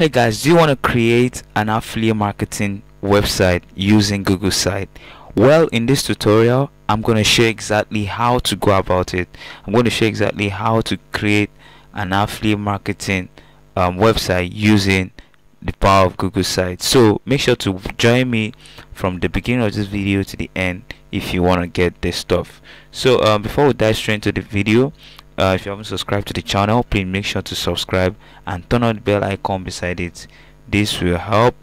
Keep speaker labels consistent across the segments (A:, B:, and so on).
A: Hey guys, do you want to create an affiliate marketing website using Google Site? Well, in this tutorial, I'm going to show exactly how to go about it. I'm going to show exactly how to create an affiliate marketing um, website using the power of Google Site. So make sure to join me from the beginning of this video to the end if you want to get this stuff. So um, before we dive straight into the video, uh, if you haven't subscribed to the channel please make sure to subscribe and turn on the bell icon beside it. This will help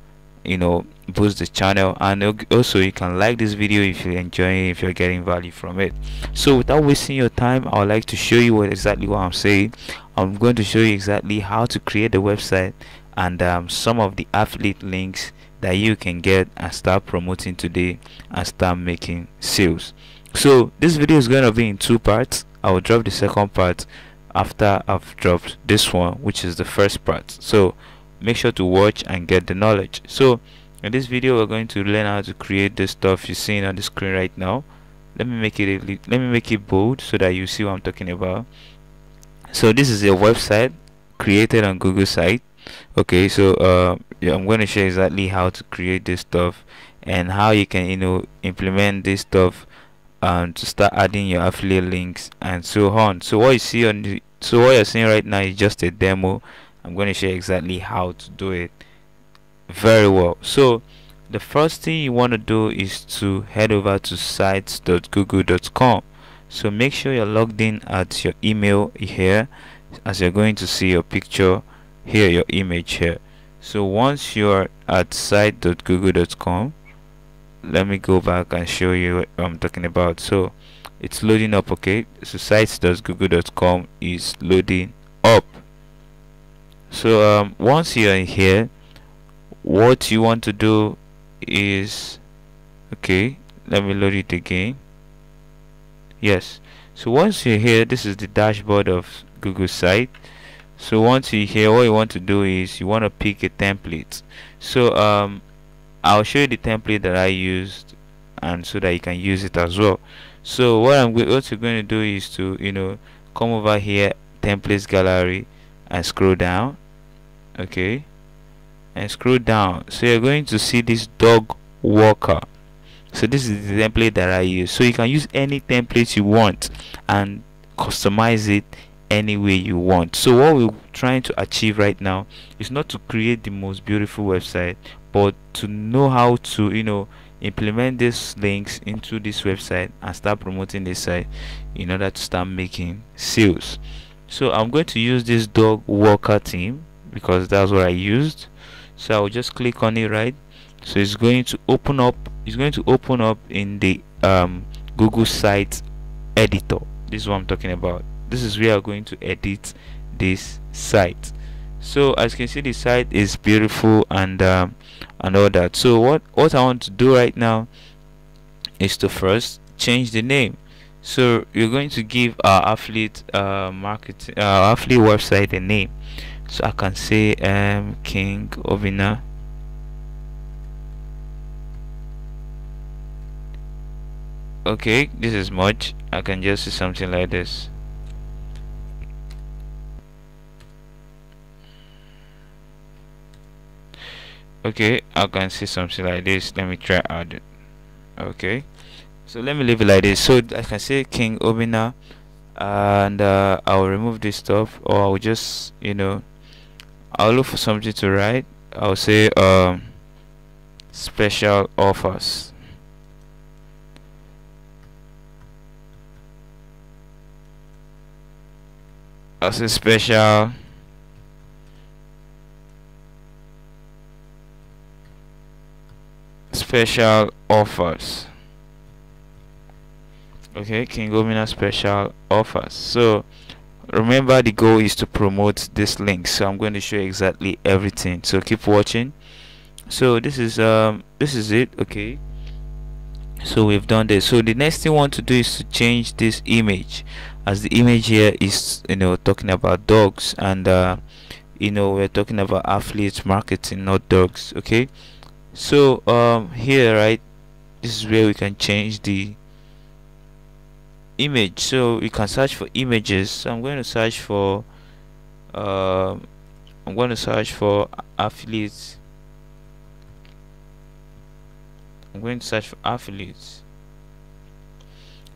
A: you know boost the channel and also you can like this video if you enjoy it if you're getting value from it. So without wasting your time i would like to show you what exactly what i'm saying. I'm going to show you exactly how to create the website and um, some of the affiliate links that you can get and start promoting today and start making sales. So this video is going to be in two parts I will drop the second part after I've dropped this one which is the first part. So make sure to watch and get the knowledge. So in this video we're going to learn how to create the stuff you're seeing on the screen right now. Let me make it let me make it bold so that you see what I'm talking about. So this is a website created on Google site. Okay so uh, yeah, I'm going to show exactly how to create this stuff and how you can you know implement this stuff um, to start adding your affiliate links and so on. So what you see on the so what you're seeing right now is just a demo. I'm going to show you exactly how to do it very well. So the first thing you want to do is to head over to sites.google.com so make sure you're logged in at your email here as you're going to see your picture here your image here. So once you're at site.google.com let me go back and show you what I'm talking about. So it's loading up okay? So sites.google.com is loading up. So um, once you're in here what you want to do is okay let me load it again. Yes. So once you're here this is the dashboard of Google site. So once you're here what you want to do is you want to pick a template. So um, I'll show you the template that I used and so that you can use it as well. So what I'm what you're going to do is to you know come over here templates gallery and scroll down okay? And scroll down. So you're going to see this dog walker. So this is the template that I use. So you can use any template you want and customize it any way you want. So what we're trying to achieve right now is not to create the most beautiful website but to know how to you know implement these links into this website and start promoting this site in order to start making sales. So i'm going to use this dog walker theme because that's what i used. So i'll just click on it right? So it's going to open up it's going to open up in the um, google site editor. This is what i'm talking about. This is where i'm going to edit this site so as you can see the site is beautiful and um, and all that. So what what I want to do right now is to first change the name. So you're going to give our affiliate uh, marketing uh, website a name. So I can say um King Obinnar. Okay this is much. I can just say something like this okay I can see something like this. Let me try add it. Okay. So let me leave it like this. So I can say King Obinnar and uh, I'll remove this stuff or I'll just you know I'll look for something to write. I'll say um, special offers. I'll say special special offers. Okay King Obinnar special offers. So remember the goal is to promote this link. So I'm going to show you exactly everything. So keep watching. So this is um this is it. Okay. So we've done this. So the next thing we want to do is to change this image. As the image here is you know talking about dogs and uh, you know we're talking about affiliate marketing not dogs. Okay so um here right this is where we can change the image. So we can search for images. So i'm going to search for um I'm going to search for affiliates. I'm going to search for affiliates.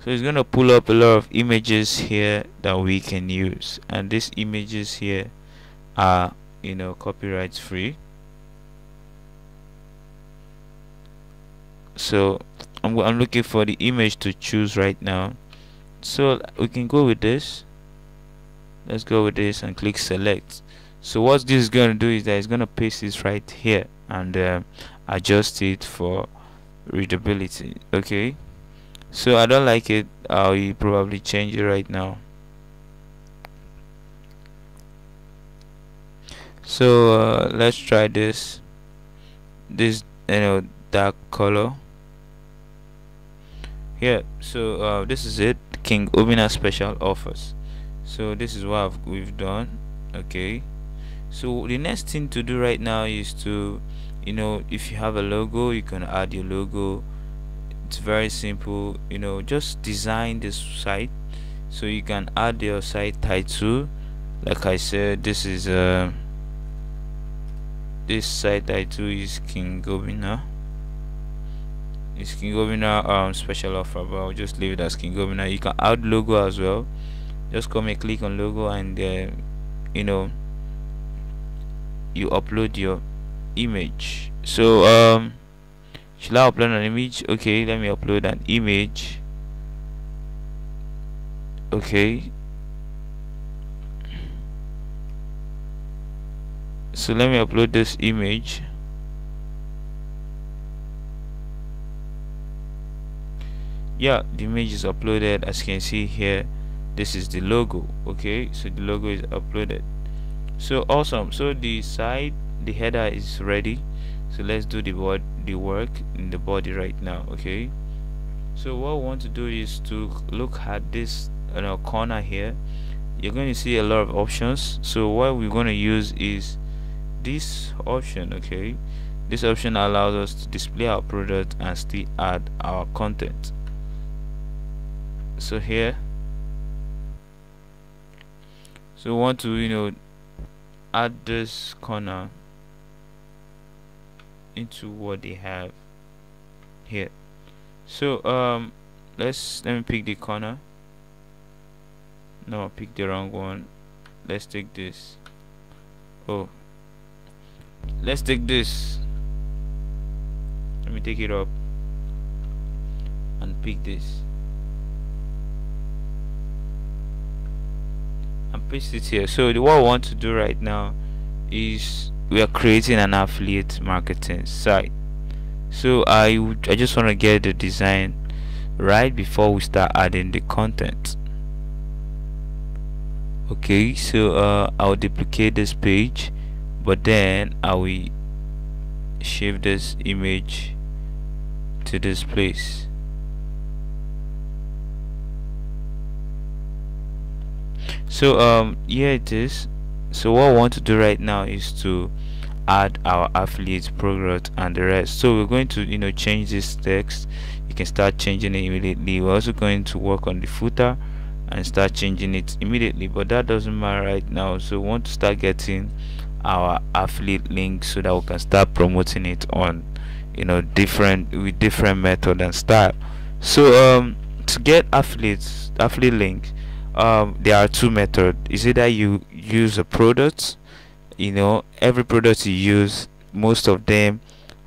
A: So it's going to pull up a lot of images here that we can use. And these images here are you know copyright free so I'm, I'm looking for the image to choose right now. So we can go with this. Let's go with this and click select. So what this is going to do is that it's going to paste this right here and uh, adjust it for readability okay? So I don't like it. I'll probably change it right now. So uh, let's try this. This you know dark color here so uh, this is it. King Obinnar special offers. So this is what I've, we've done. Okay. So the next thing to do right now is to you know if you have a logo you can add your logo. It's very simple. You know just design this site. So you can add your site title. Like I said this is uh this site title is King Obinnar it's Obinnar um special offer but I'll just leave it as King Obinnar you can add logo as well. Just come and click on logo and uh, you know you upload your image. So um should I upload an image? Okay let me upload an image. Okay. So let me upload this image yeah the image is uploaded. As you can see here this is the logo. Okay so the logo is uploaded. So awesome. So the side the header is ready. So let's do the the work in the body right now okay? So what we want to do is to look at this corner here. You're going to see a lot of options. So what we're going to use is this option okay? This option allows us to display our product and still add our content so here. So we want to you know add this corner into what they have here. So um let's let me pick the corner. No I picked the wrong one. Let's take this. Oh. Let's take this. Let me take it up and pick this and paste it here. So what I want to do right now is we are creating an affiliate marketing site. So I would I just want to get the design right before we start adding the content. Okay so uh, I'll duplicate this page but then I will shift this image to this place so um here it is. So what I want to do right now is to add our affiliate progress and the rest. So we're going to you know change this text. You can start changing it immediately. We're also going to work on the footer and start changing it immediately but that doesn't matter right now. So we want to start getting our affiliate link so that we can start promoting it on you know different with different method and style. So um to get affiliates affiliate links um, there are two methods is either you use a product you know every product you use most of them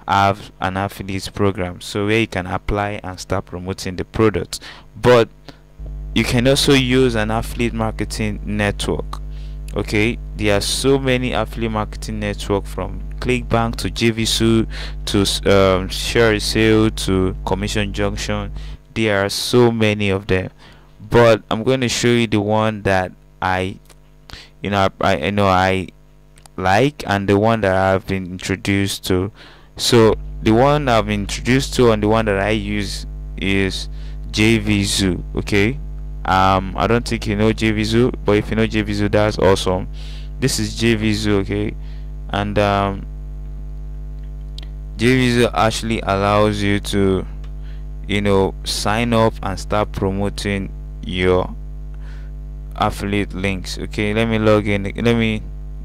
A: have an affiliate program. So where you can apply and start promoting the product. But you can also use an affiliate marketing network. Okay? There are so many affiliate marketing network from clickbank to jvzoo to um, ShareASale to commission junction. There are so many of them but I'm going to show you the one that I you know I, I know I like and the one that I've been introduced to. So the one I've been introduced to and the one that I use is JVZoo okay? Um I don't think you know JVZoo but if you know JVZoo that's awesome. This is JVZoo okay? And um JVZoo actually allows you to you know sign up and start promoting your affiliate links okay? Let me log in let me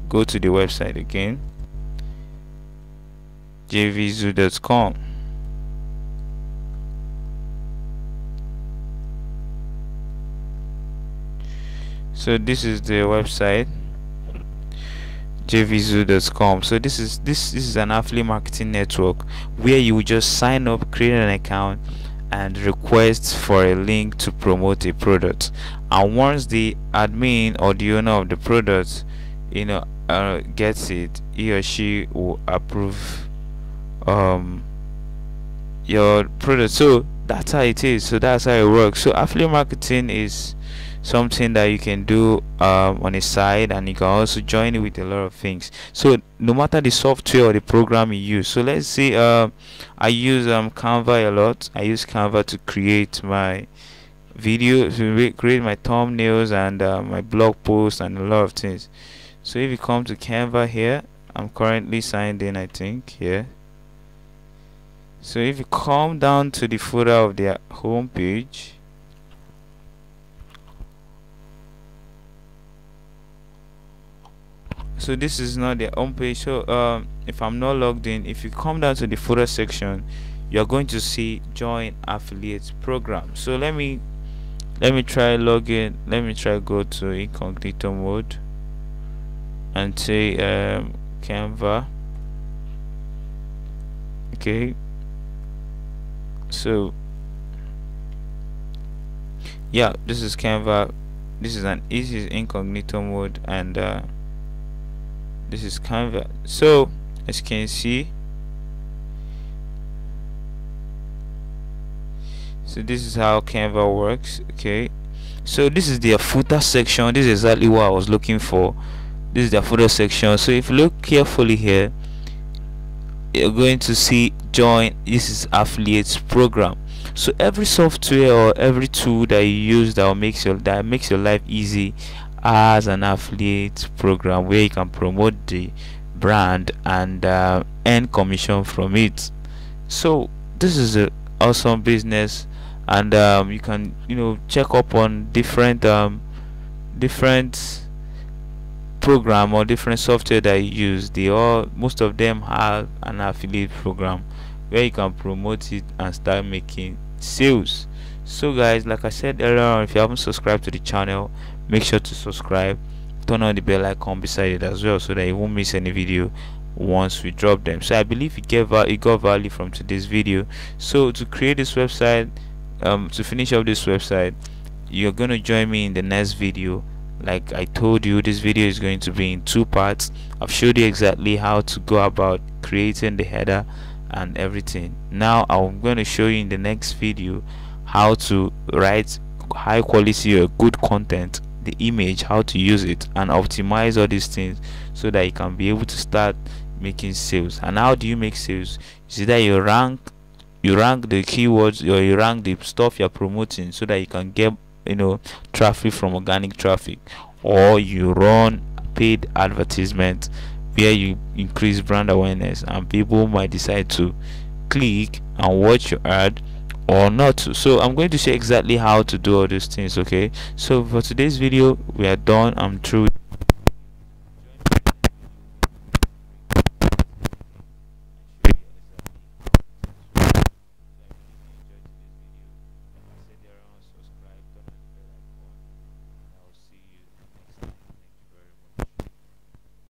A: go to the website again. Jvzoo.com so this is the website jvzoo.com so this is this, this is an affiliate marketing network where you just sign up create an account and requests for a link to promote a product. And once the admin or the owner of the product you know uh, gets it he or she will approve um your product. So that's how it is. So that's how it works. So affiliate marketing is something that you can do um, on a side and you can also join it with a lot of things. So no matter the software or the program you use so let's say uh, I use um, Canva a lot. I use Canva to create my videos to create my thumbnails and uh, my blog posts and a lot of things. So if you come to Canva here I'm currently signed in I think here. So if you come down to the footer of the home page so this is not the home page. So um, if I'm not logged in if you come down to the footer section you're going to see join affiliate program. So let me let me try login let me try go to incognito mode and say um, canva. Okay. So yeah this is canva. This is an easy incognito mode and uh, this is canva. So as you can see so this is how canva works okay? So this is their footer section. This is exactly what i was looking for. This is the footer section. So if you look carefully here you're going to see join this is affiliates program. So every software or every tool that you use that makes your that makes your life easy as an affiliate program where you can promote the brand and uh, earn commission from it. So this is a awesome business and um, you can you know check up on different um, different program or different software that you use. They all most of them have an affiliate program where you can promote it and start making sales. So guys like i said earlier on if you haven't subscribed to the channel make sure to subscribe. Turn on the bell icon beside it as well so that you won't miss any video once we drop them. So i believe you get you got value from today's video. So to create this website um to finish up this website you're going to join me in the next video. Like i told you this video is going to be in two parts. I've showed you exactly how to go about creating the header and everything. Now i'm going to show you in the next video how to write high quality or good content the image how to use it and optimize all these things so that you can be able to start making sales. And how do you make sales? See that you rank you rank the keywords or you rank the stuff you're promoting so that you can get you know traffic from organic traffic? Or you run paid advertisement where you increase brand awareness and people might decide to click and watch your ad or not. So i'm going to show exactly how to do all these things okay? So for today's video we are done. I'm through